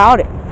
Caught it.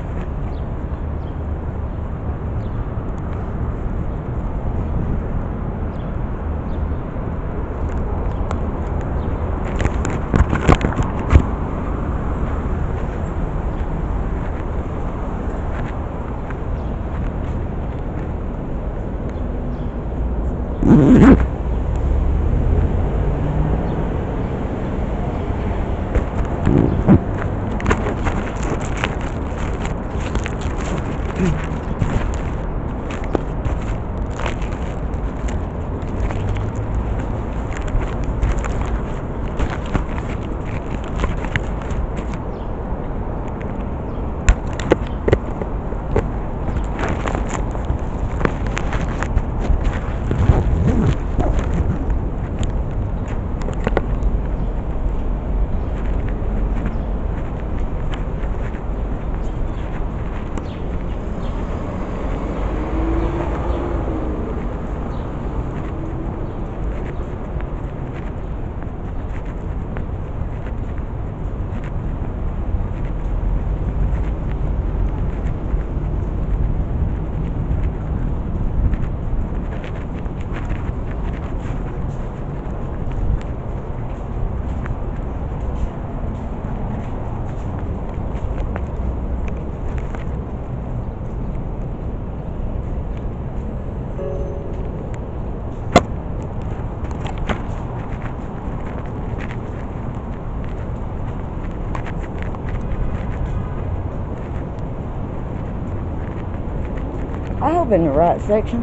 I hope in the right section.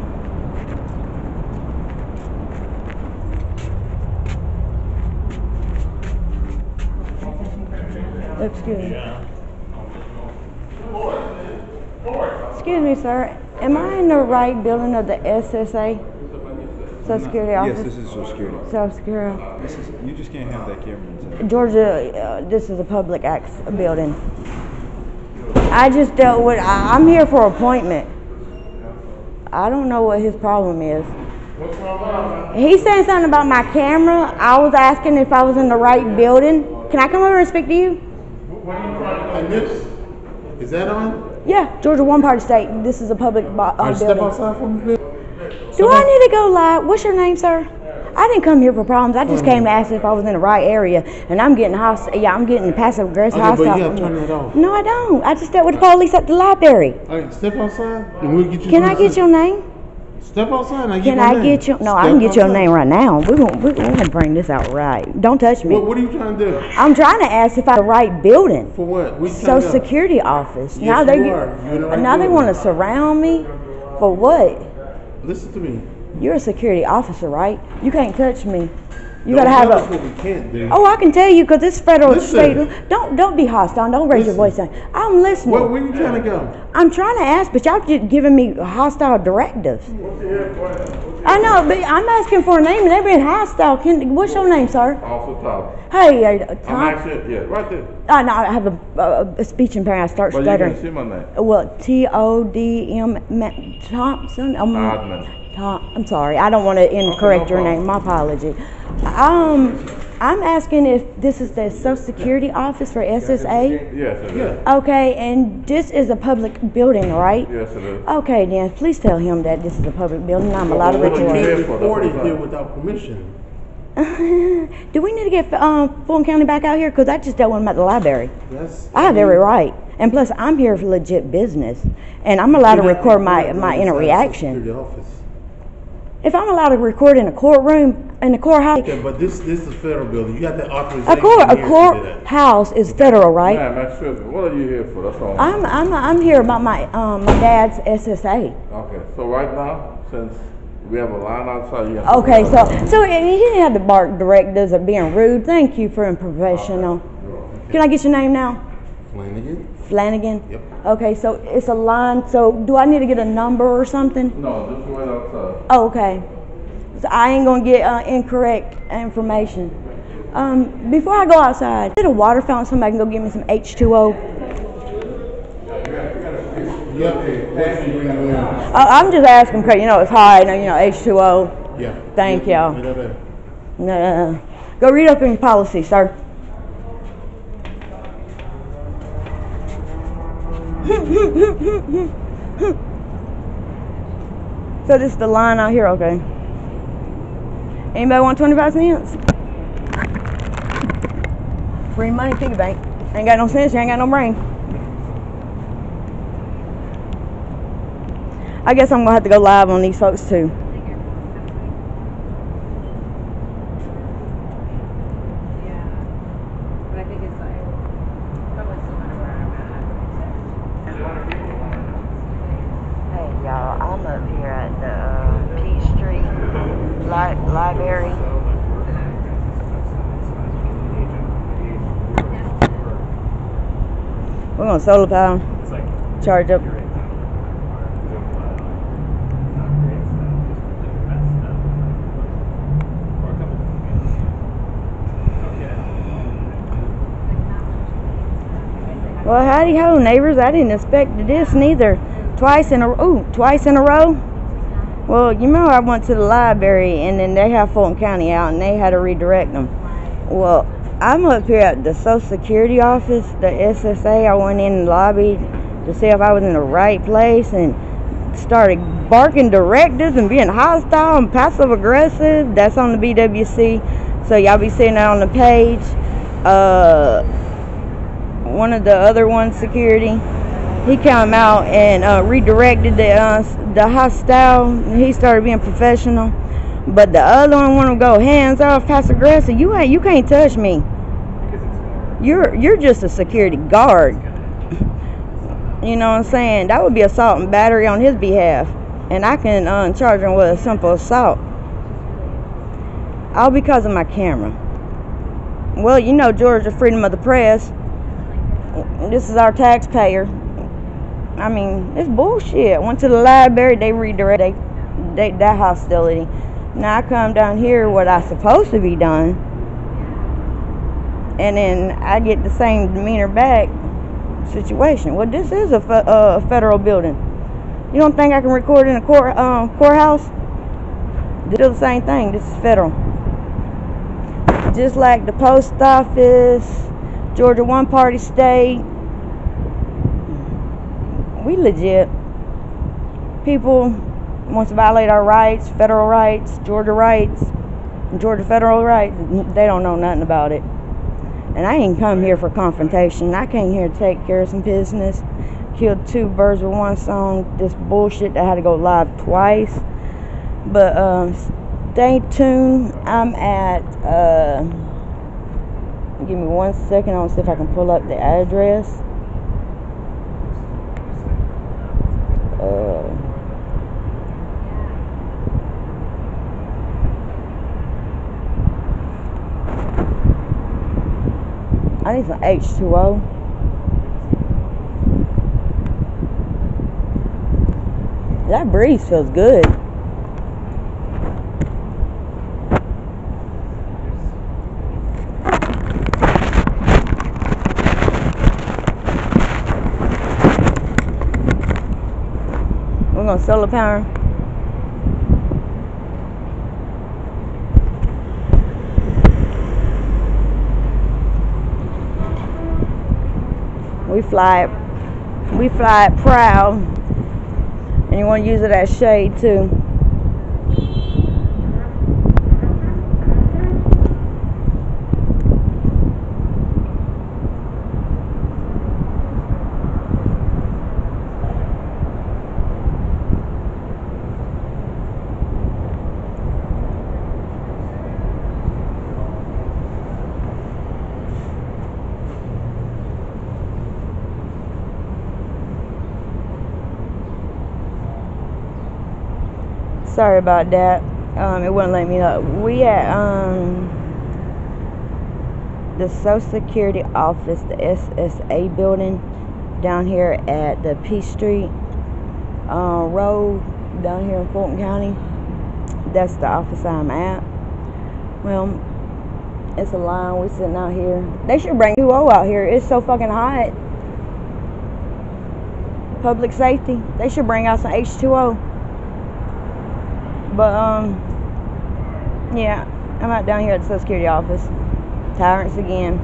Looks good. Excuse me, sir. Am I in the right building of the SSA? Social Security office? Yes, this is Social Security. Social Security. This is, you just can't have that camera inside. Georgia, uh, this is a public acts building. I just dealt with, I, I'm here for appointment. I don't know what his problem is. He's saying something about my camera. I was asking if I was in the right building. Can I come over and speak to you? What are you trying And this, is that on? Yeah, Georgia One Party State. This is a public uh, Alright, step building. outside for me, please. Do I need to go live? What's your name, sir? I didn't come here for problems. I just came to ask if I was in the right area, and I'm getting host. Yeah, I'm getting passive aggressive Okay, but hostile. you gotta turn that off. No, I don't. I just dealt with the police at the library. Alright, step outside and we'll get you. Can I get your name? Step outside and I get Can I name. get your? No, I can get your name right now. We're gonna we're gonna bring this out right. Don't touch me. What, what are you trying to do? I'm trying to ask if I'm the right building. For what? Social to- Security office. Yes, now they you are. You're in the right now they want to surround me. For what? Listen to me. You're a security officer, right? You can't touch me. You Don't gotta have tell us a. what we can't do. Oh, I can tell you because it's federal Listen. state. Don't don't be hostile. Don't raise your voice. Down. I'm listening. Where, where you trying to go? I'm trying to ask, but y'all just giving me hostile directives. What's your, what's your I know, but I'm asking for a name and they're being hostile. Can, what's your name, sir? Also Tyler. Hey, uh, I'm Tom. actually, yeah, right there. Uh, no, I have a, a, a speech impairment. I start But you can stuttering. see my name. Well, T O D M Thompson. Um, Odman. Tom, I'm sorry. I don't want to incorrect your name. My apology. Um, I'm asking if this is the Social Security office for SSA. Yes, it is. Okay, and this is a public building, right? Yes, it is. Okay, then please tell him that this is a public building. I'm allowed to Well, what you record. mean? Can't record it here without permission. Do we need to get um, Fulton County back out here? Because I just dealt with him at the library. That's. I have every right. And plus, I'm here for legit business. And I'm allowed to record my, my inside the interaction. Security office. If I'm allowed to record in a courtroom, in a courthouse, Okay, but this, this is federal building. You got that authorization. a court, a here to do that. courthouse is federal, right? Ma'am, excuse me, what are you here for? That's all. I'm, I'm, I'm here about my, um, my dad's SSA. Okay, so right now, since we have a line outside, you have. Okay, so, so and he didn't have to bark directives of being rude. Thank you for being professional. Can I get your name now? Flanagan? Flanagan? Yep. Okay, so it's a line, so do I need to get a number or something? No, just wait outside. Oh, okay. So I ain't gonna get uh, incorrect information. Um, before I go outside, it a water fountain? Somebody can go get me some H2O. Yep. What's the green one? Uh, I'm just asking you know it's hot, you know H2O. Yeah. Thank y'all. No, go read up in your policy, sir. So this is the line out here, okay. Anybody want 25 cents? Free money, piggy bank. Ain't got no sense, you ain't got no brain. I guess I'm gonna have to go live on these folks too. Yeah. But I think it's like, probably similar where I'm at. Hey y'all, I'm up here at the uh, P Street li- Library. We're gonna solar power, charge up. Well, howdy ho, neighbors. I didn't expect this neither. Twice in a ooh, twice in a row. Well, you know, I went to the library and then they have Fulton County out and they had to redirect them. Well, I'm up here at the Social Security office, the SSA. I went in the lobby to see if I was in the right place and started barking directives and being hostile and passive aggressive. That's on the BWC. So y'all be seeing that on the page. Uh, one of the other ones, security, he came out and uh, redirected the uh, the hostile. He started being professional, but the other one want to go hands off, passive aggressive. You ain't, you can't touch me. You're you're just a security guard. You know what I'm saying? That would be assault and battery on his behalf, and I can uh, charge him with a simple assault. All because of my camera. Well, you know Georgia freedom of the press this is our taxpayer. I mean, it's bullshit. Went to the library, they redirect they, they, that hostility. Now I come down here, what I supposed to be done, and then I get the same demeanor back situation. Well, this is a fe- uh, federal building. You don't think I can record in a court um, courthouse? Do the same thing. This is federal. Just like the post office, Georgia one party state. We legit. People wants to violate our rights, federal rights, Georgia rights, Georgia federal rights. They don't know nothing about it. And I ain't come here for confrontation. I came here to take care of some business. Killed two birds with one stone. This bullshit that had to go live twice. But um, stay tuned. I'm at. Uh, Give me one second. I'll see if I can pull up the address. Uh, I need some H2O. That breeze feels good. We're gonna solar power. We fly it, we fly it proud, and you want to use it as shade too. Sorry about that. Um, it wouldn't let me up. We at um the Social Security office, the SSA building, down here at the Peachtree uh, Road, down here in Fulton County. That's the office I'm at. Well, it's a line. We're sitting out here. They should bring 2O out here. It's so fucking hot. Public safety. They should bring out some H2O. But, um, yeah, I'm out down here at the Social Security office. Tyrants again.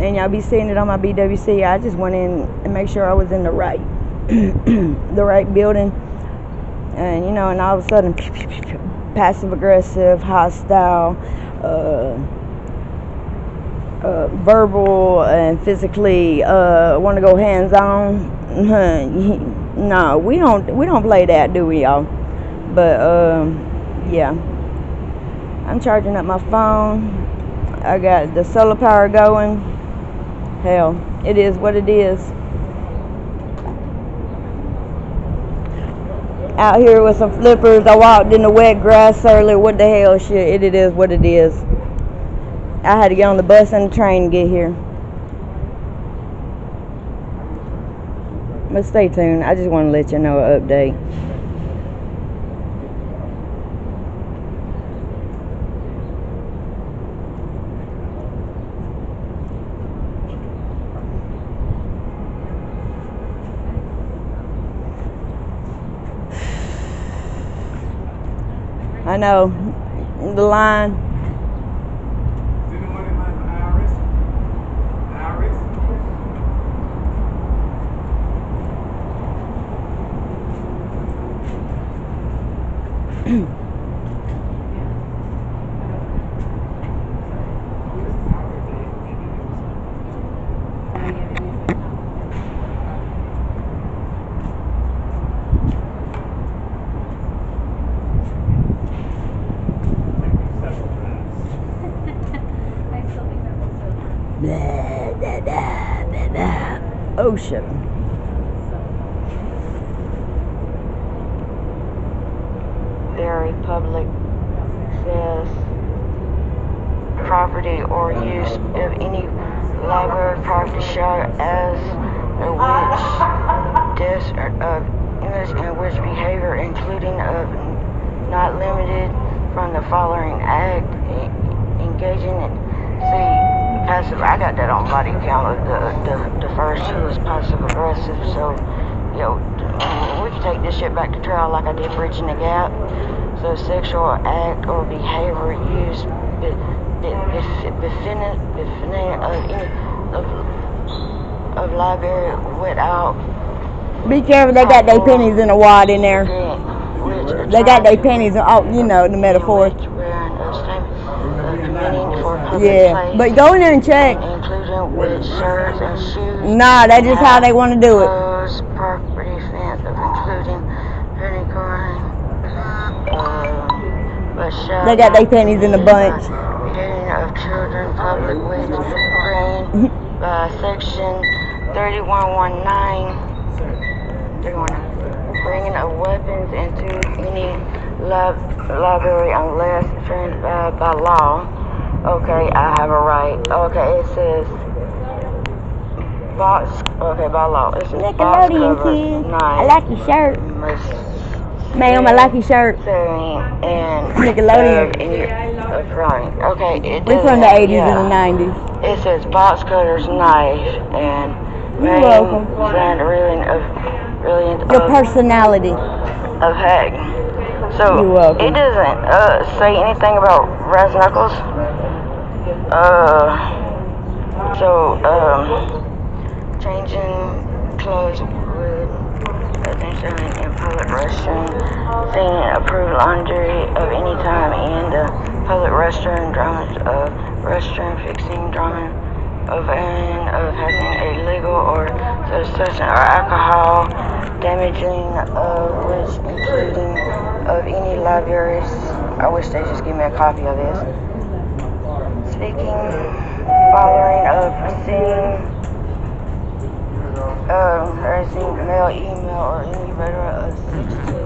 And y'all be seeing it on my BWC. I just went in and make sure I was in the right, the right building. And you know, and all of a sudden, passive aggressive, hostile. Uh, uh, verbal and physically uh, want to go hands on. no, we don't. We don't play that, do we, y'all? But um, yeah, I'm charging up my phone. I got the solar power going. Hell, it is what it is. Out here with some flippers. I walked in the wet grass earlier. What the hell, shit? It, it is what it is. I had to get on the bus and the train to get here. But stay tuned. I just want to let you know an update. I know the line. Is anyone in line for IRS? IRS? I still think that was so. Blah, blah, blah, blah, blah. Oh shit. Very public says property or use of any library property shall as in which this or of English and which behavior including of not limited from the following act e- engaging in see passive I got that on body count the the, the first two is passive aggressive so yo uh, we can take this shit back to trial like I did bridging the gap so sexual act or behavior used be, be, be, befitting of uh, any of of library without be careful, they got their pennies in a wad in there. They got their pennies, oh, you know, the metaphor. Yeah, but go in there and check. Including with shirts and shoes. Nah, that's just how they want to do it. Clothes, property fence of including petty crime. They got their not pennies in a bunch. Beheading of children, public by section 3119. 3119. Bringing of weapons into any library unless trained by, by law. Okay, I have a right. Okay, it says box. Okay, by law. It says box Nickelodeon covers kid. I like your shirt. Ma'am, I like your shirt. and Nickelodeon. any of. Okay, it We does from the 80s yeah. and the 90s. It says box cutters knife and You're welcome. brand really of brilliant Your of, personality. of hack. So it doesn't uh, say anything about brass knuckles. Uh, so um, changing clothes would attention in public restroom, seeing approved laundry of any time in the public restroom, dramas of restroom fixing, drama of and of having a legal or substance or alcohol damaging of which including of any libraries. I wish they just give me a copy of this. Speaking, following of proceeding um, receiving mail, email, or any letter of 6 to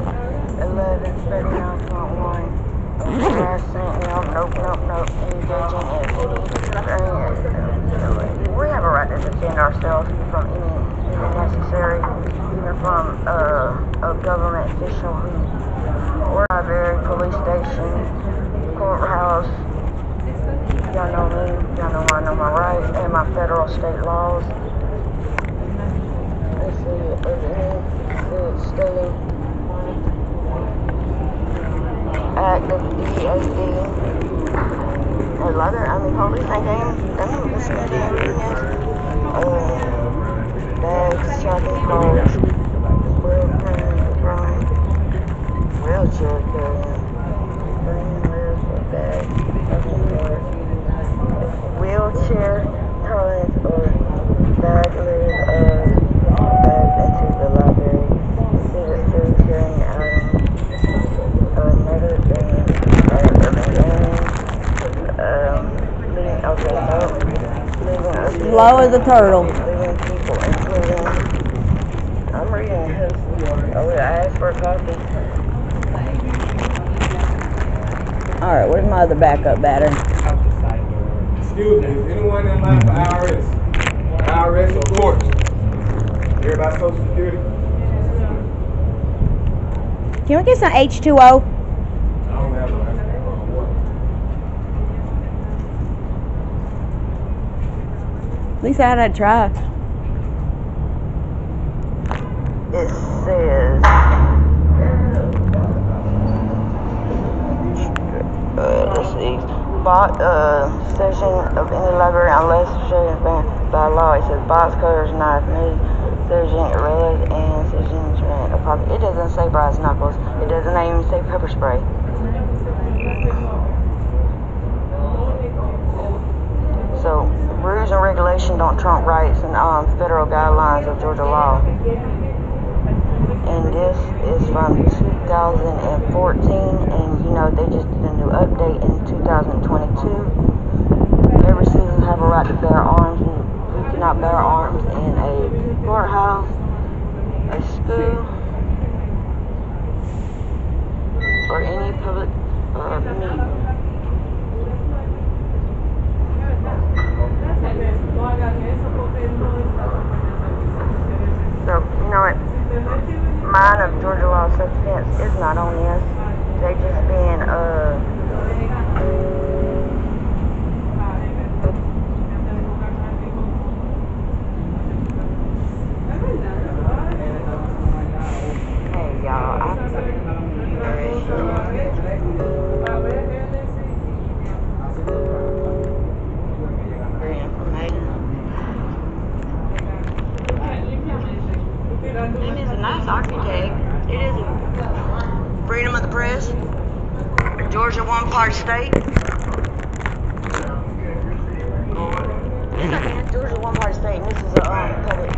11, 39.1. Harassment, nope, nope, nope, nope. Engaging in any, we have a right to defend ourselves from any, necessary, even from uh, a government official or very police station, courthouse. Y'all know me, y'all know I know my rights and my federal state laws. Let's see, of any good stating act of EAD or leather, I mean, police ain't same damn thing as, uh, bags, shopping carts, drawing, wheelchair. carrying, wheelchair toys or bag lid of into the library, cigarette food carrying items, another thing, uh, um, leaving, okay, no, leaving a Slow as a turtle. leaving people, including, I'm reading his, oh, I asked for a copy. All right, where's my other backup battery? Excuse me, is anyone in line for IRS? IRS or court? Everybody social security? Can we get some H2O? I don't have no. At least I had a try. Box, uh, session of any library unless restricted by, law. It says box cutters, knife, meat, surgeon, relic, and surgeon's rent. It doesn't say brass knuckles. It doesn't even say pepper spray. So, rules and regulation don't trump rights and um, federal guidelines of Georgia law. And this is from 2014, and you know, they just did a new update in 2022. Every citizen have a right to bear arms, and we cannot bear arms in a courthouse, a school, or any public uh, meeting. So, you know what? Mine of Georgia law self-defense is not on this. They just been, uh, hey y'all, I, very informative. It is a nice architect. It is a freedom of the press. Georgia one part state. It's okay. Georgia one part state, and this is a um, public.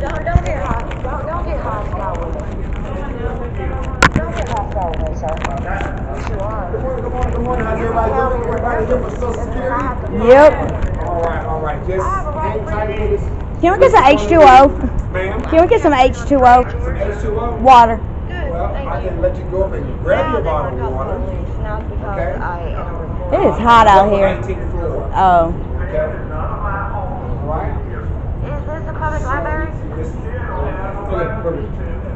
Don't don't get hot. Don't don't get hostile with me. Don't get hostile with me, sir. Yes, you are. Good morning, good morning, good morning. How's everybody doing? Everybody here for social security? Yep. All right, all right. Just hang tight to this. Can we get some H2O? Ma'am, Can we get some H2O? some H2O? Water. Well, I can let you go up and grab your bottle of water. Now because Okay. I am recording. It is hot out here. 19th floor. Oh. Okay? All right? Is this a public library? This- Okay, perfect.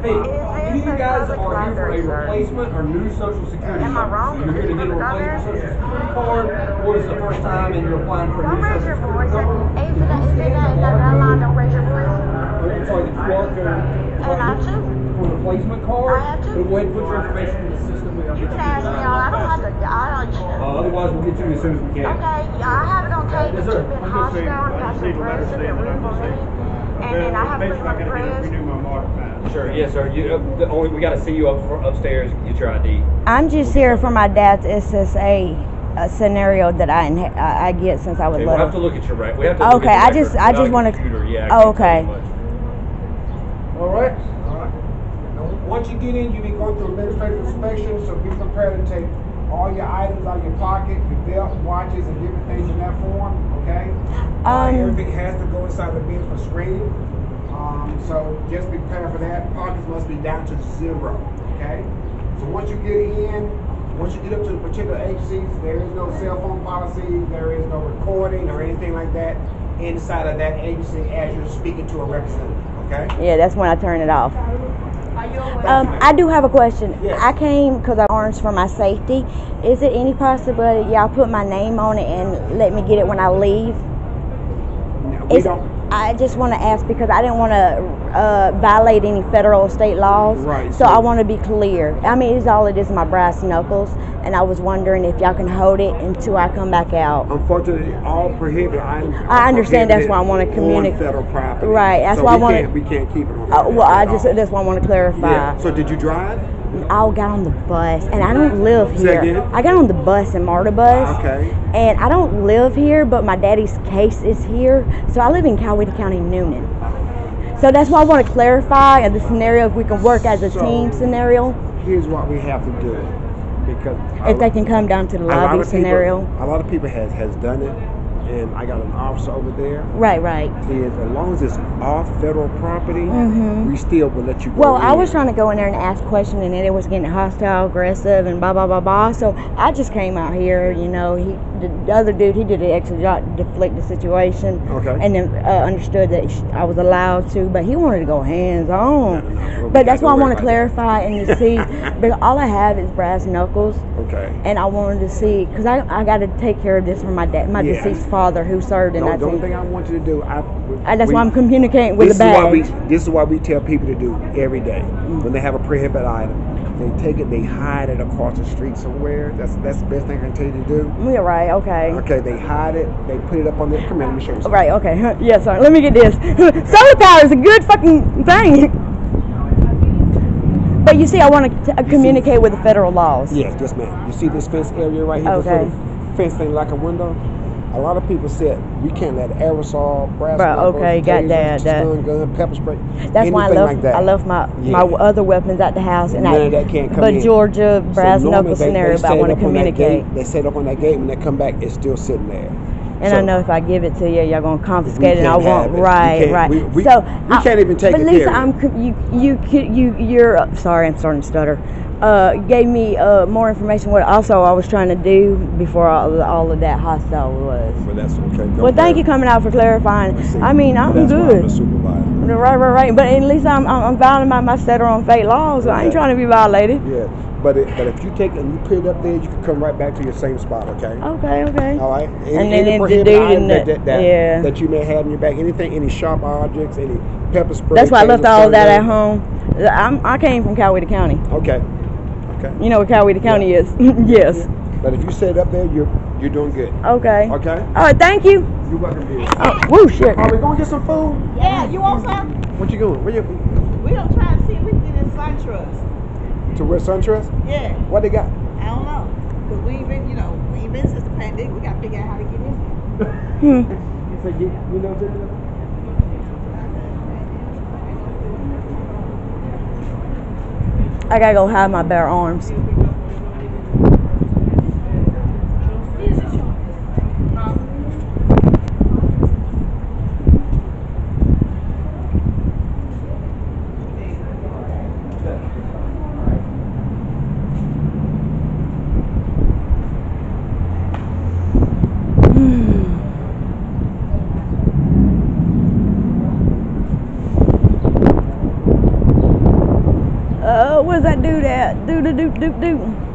Hey, either you guys are here for a replacement or new social security. Am I wrong? So you're here to get a replacement social security card, or is the first time and you're applying for a Don't new raise social your security voice. card? If it is in that, in that line, don't raise your voice. I'm sorry, the QR code. And I too. For a replacement card, I have to. we'll go ahead and put your information in the system. We'll You get can ask me all. I don't have to. I don't. Uh, otherwise, we'll get you as soon as we can. Okay, yeah, I have it on tape. Yes, sir. You've been I'm just saying, hostile and I just passive need to let her aggressive say and I'm rude just on me. saying. And then I have to put my prayers. my mark. Sure, yes, sir. You, uh, the only, we gotta see you up for, upstairs, get your ID. I'm just here for my dad's SSA uh, scenario that I, inhe- I I get since I was Okay, we'll have to look at your rec, we have to look Okay, at I just- record. I just wanna- computer, yeah, I Oh, can't tell you okay. much. All right. All right. Now, once you get in, you'll be going through administrative inspection, so be prepared to take all your items out of your pocket, your belt, watches, and different things in that form, okay? Uh, Um, Everything has to go inside the bin for screening. Um, so just be prepared for that. Pockets must be down to zero, okay? So once you get in, once you get up to the particular agencies, there is no cell phone policy, there is no recording or anything like that inside of that agency as you're speaking to a representative, okay? Yeah, that's when I turn it off. Um, I do have a question. Yes. I came because I orange for my safety. Is it any possibility y'all put my name on it and let me get it when I leave? Now, we Is- don't, I just want to ask because I didn't want to uh, violate any federal or state laws. Right, So, so- I want to be clear. I mean, it's all it is, my brass knuckles, and I was wondering if y'all can hold it until I come back out. Unfortunately, all prohibited items. I understand, that's why I wanna communicate- On federal property. Right, that's So why I we wanna- We can't keep it on. Uh, well, I just that's why I want to clarify. Yeah, so did you drive? I got on the bus, and I don't live here. I got on the bus in Marta Bus. Okay. And I don't live here, but my daddy's case is here. So I live in Coweta County, Newnan. So that's why I want to clarify the scenario if we can work as a So- team scenario. Here's what we have to do, because. If they can come down to the lobby people- scenario. A lot of people has, has done it, and I got an officer over there. Right, right. Is as long as it's off federal property, Mhm. we still will let you go Well, I was trying to go in there and ask questions, and then it was getting hostile, aggressive, and blah blah blah blah. So I just came out here. You know, he the, the other dude he did an extra job to deflect the situation. Okay. And then uh, understood that I was allowed to, but he wanted to go hands on. No, no, no. But that's why I want to clarify and to see. but all I have is brass knuckles, Okay. and I wanted to see because I I got to take care of this for my dad, my Yeah. deceased father who served in that the only thing I want you to do, I. And that's we- why I'm communicating with this the is what we this is what we tell people to do every day Mm. when they have a prohibited item. They take it, they hide it across the street somewhere. That's that's the best thing I can tell you to do. Yeah, right. Okay. Okay, they hide it, they put it up on their come here, let me show you something. Right, okay. Yes, sir. Let me get this. Solar power is a good fucking thing. But you see, I want to uh, communicate with the federal laws. Yes, yes ma'am. You see this fence area right here, Okay. this fence thing like a window? A lot of people said we can't let aerosol, brass Right, knuckles, okay, got that, stun gun, pepper spray, That's why I love like that. I love my my other weapons at the house, and None I. of that can't come but in. Georgia brass normally knuckle they- scenario. But I want to communicate, gate- They set up on that gate when they come back, it's still sitting there. And So- I know if I give it to you, y'all gonna confiscate it. and I won't. Right, right. we- we- so we I- can't even take But it, Lisa, period. I'm you you you you you're uh, sorry. I'm starting to stutter. Uh, gave me uh, more information. What also I was trying to do before all, all of that hostile was. But that's okay. No Well, thank you coming out for clarifying. I mean, I'm why I'm a good. supervisor. Right, right, right. But at least I'm I'm, I'm violating my, my set on fate laws. So I ain't trying to be violated. Yeah, but it, but if you take and you put it up there, you can come right back to your same spot, okay? Okay, okay. All right. Any, And then any the dude item in that, the- that, that, yeah. that you may have in your bag, anything, any sharp objects, any pepper spray. That's why I left all that at home. I'm, I came from Coweta County. Okay. Okay. You know what Coweta County is? yes. But if you set it up there, you're you're doing good. Okay. Okay. All right. Thank you. You're welcome, dear. Oh, woo, shit. Are we gonna get some food? Yeah, you want some? What you going? Where you We gonna try to see if we can get in SunTrust. to where SunTrust? Yeah, What they got? I don't know. Cause we ain't been, you know, we ain't been since the pandemic. We gotta figure out how to get in. Hmm. You said you, you know Jimmy? I gotta go hide my bare arms. Uh, where's that dude at? Do do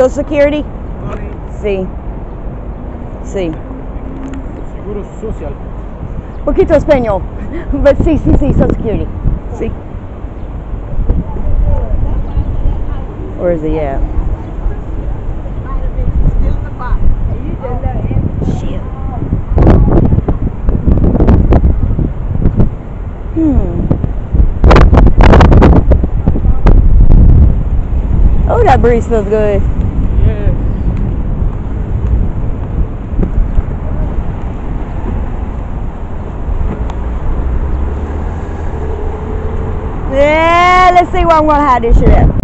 Social Security? Sí. Sí. Seguro social. Poquito español. But sí, sí, sí, Social Security. Sí. Where is he at? Might have been still in the box. And you just let it in. Shit. Hmm. Oh, that breeze feels good. Yeah. Yeah, let's see where I'm gonna hide this shit at.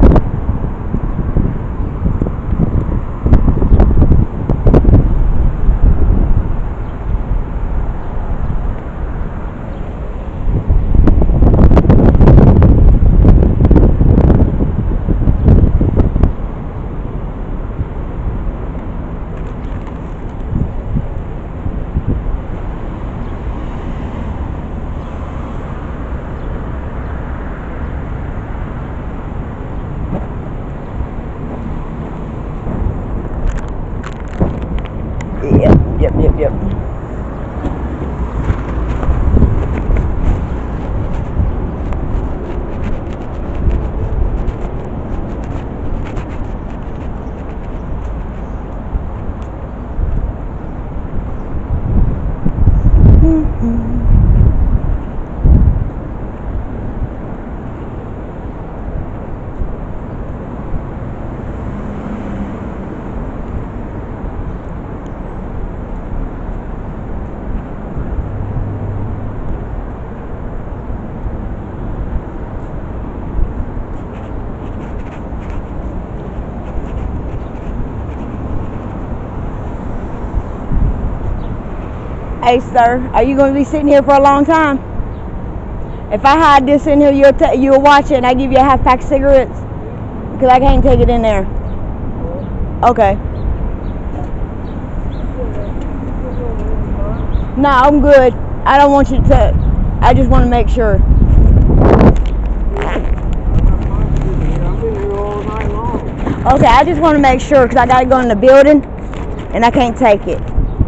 Yep. Hey, sir, are you going to be sitting here for a long time? If I hide this in here, you'll ta you'll watch it, and I give you a half pack of cigarettes because I can't take it in there. Okay. No, I'm good. I don't want you to. I just want to make sure. Okay, I just want to make sure because I got to go in the building, and I can't take it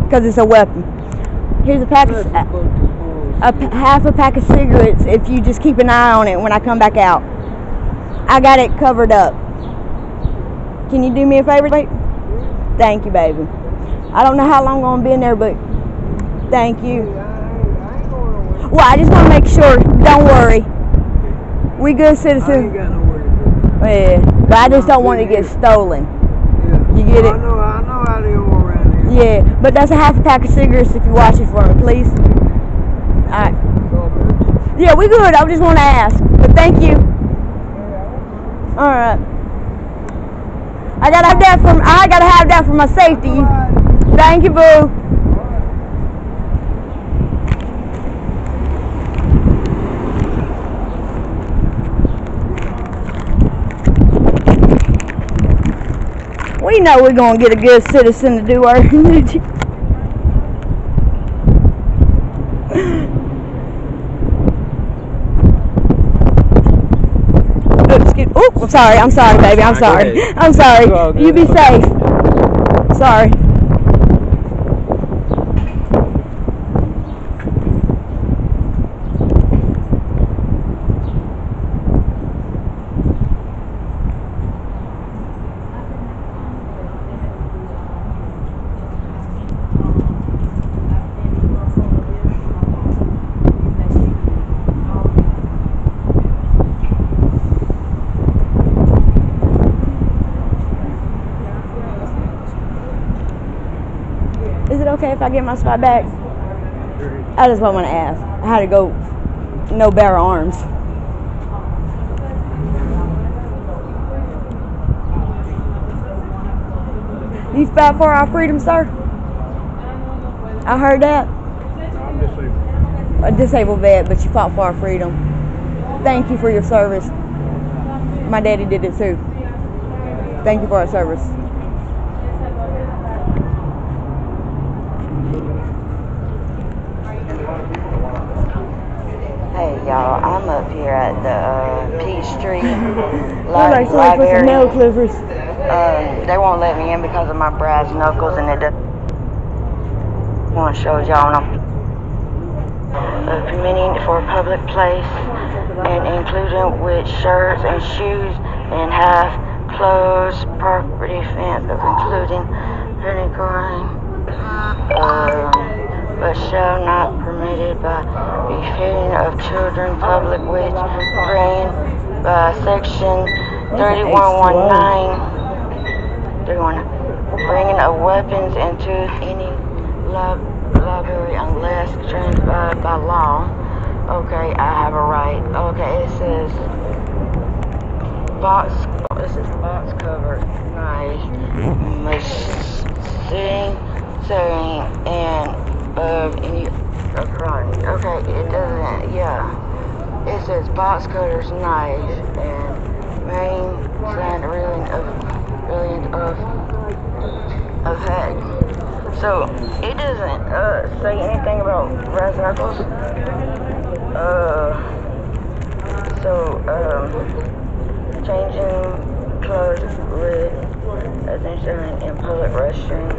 because it's a weapon. Here's a pack of. A bunch of bullshit. a half a pack of cigarettes if you just keep an eye on it when I come back out. I got it covered up. Can you do me a favor? Wait. Thank you, baby. I don't know how long I'm gonna be in there, but thank you. I ain't, I ain't going nowhere. Well, I just want to make sure. Don't worry. We good citizens. got nowhere to go. Yeah, but I just don't want to get stolen. You get I it? Yeah, but that's a half a pack of cigarettes if you watch it for me, please. All right. Yeah, we good. I just want to ask, but thank you. All right. I gotta have that for I gotta have that for my safety. Thank you, boo. We know we're gonna get a good citizen to do our duty. Oops, excuse, oop, I'm sorry, I'm sorry, baby, I'm sorry. I'm sorry. You be safe. Sorry. Okay if I get my spot back? I just want to ask. Had to go no bare arms. You fought for our freedom, sir? I heard that. I'm disabled. A disabled vet, but you fought for our freedom. Thank you for your service. My daddy did it too. Thank you for our service. Hey y'all, I'm up here at the uh, Peachtree We're li- like some nail clippers. Um, they won't let me in because of my brass knuckles and it doesn't want to show y'all them. Uh, permitting for a public place and including with shirts and shoes and half clothes, property fence of including hurting crime. Um, but shall not permitted by befitting of children public which bring by section 3119 31 bringing of weapons into any lib- library unless transcribed by law. Okay, I have a right. Okay, it says box. This is box cover. Nice. Machine saying and of any crime. Okay, it doesn't. Yeah, it says box cutters, knives, and main sand reeling of reeling of of head. So it doesn't uh, say anything about knuckles. Uh, so um, changing clothes with attention in public restroom,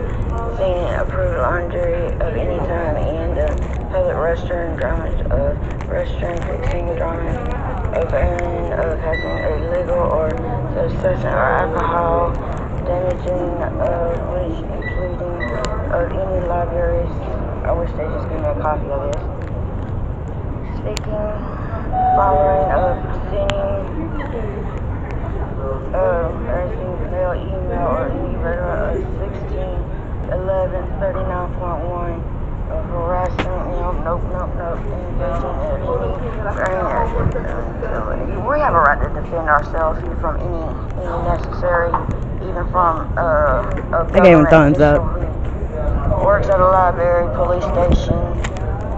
seeing approved laundry of any time and the public restroom, drawings of restroom, fixing drawing of urine of having illegal or substance or alcohol damaging of which including of any libraries. I wish they just give me a copy of this. Speaking, following of sending uh, urging mail, email, or any letter of 16, 11, 39.1 of harassment, nope, nope, nope, engaging in any, uh, we have a right to defend ourselves from any, any necessary, even from, uh, a I gave him thumbs up. Works at a library, police station,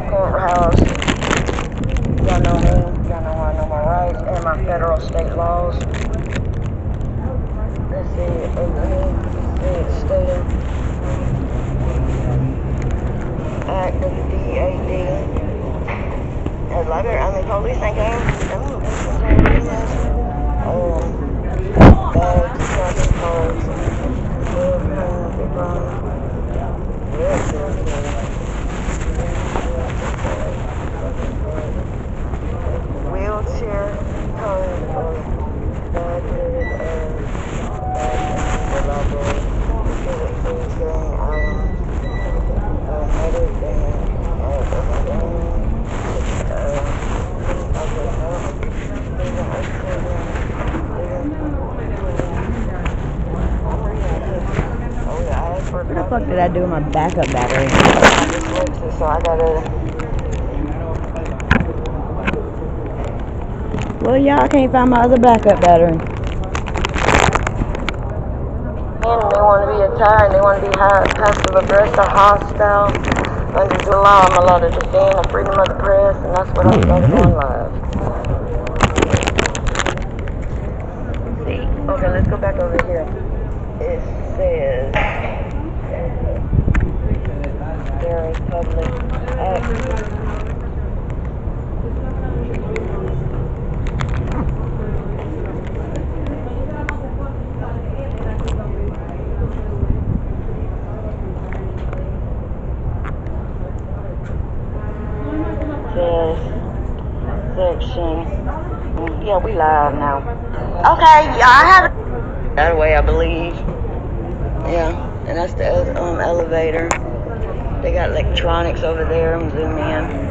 courthouse. Y'all know me, y'all know I know my rights and my federal state laws. Let's see, agree, it's stated. Act of the DAD. As library, I mean, police ain't game. them instantaneous. Um, bags, traffic cards, live, home, big run. Wheelchair card or budget of the library because it includes carrying items uh, other than uh, uh, okay, no, even us children, Oh yeah, I asked for a What the copy. fuck did I do with my backup battery? So I gotta. Well, y'all can't find my other backup battery. And they want to be attacked. They want to be passive aggressive, hostile. Under the law, I'm allowed to defend the freedom of the press, and that's what I started on live. See, okay, let's go back over here. It says is public access. Section. Yeah, we live now. Okay, yeah, I have that way, I believe. Yeah, and that's the um, elevator. They got electronics over there. I'm zoom in.